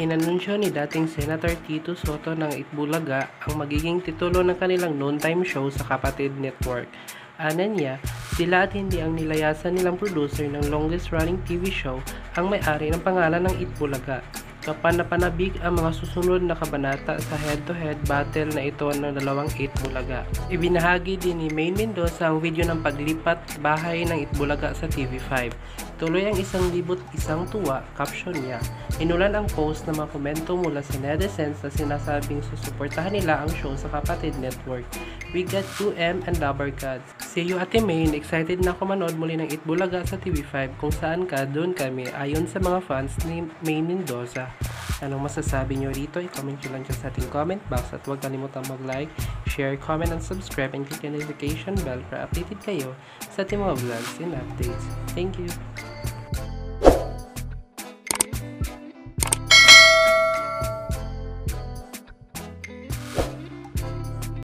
Inanunsyo ni dating Senator Tito Soto ng Itbulaga ang magiging titulo ng kanilang noontime show sa Kapatid Network. Ana niya, sila at hindi ang nilayasan nilang producer ng longest running TV show ang may-ari ng pangalan ng Itbulaga. Kapanapanabig ang mga susunod na kabanata sa head-to-head battle na ito ng dalawang Itbulaga. Ibinahagi din ni Maine Mendoza ang video ng paglipat bahay ng Itbulaga sa TV5. Tuloy ang isang libot isang tuwa, caption niya. Inulan ang post ng mga komento mula sa netizens na sinasabing susuportahan nila ang show sa Kapatid Network. We got 2M and Dabber Gods. See you Ate Maine, excited na ako manood muli ng Itbulaga sa TV5 kung saan ka, doon kami ayon sa mga fans ni Maine Mendoza. Anong masasabi nyo rito? I-comment nyo lang sa ating comment box at huwag kalimutang mag-like, share, comment, and subscribe and click the notification bell para updated kayo sa ating mga vlogs and updates. Thank you!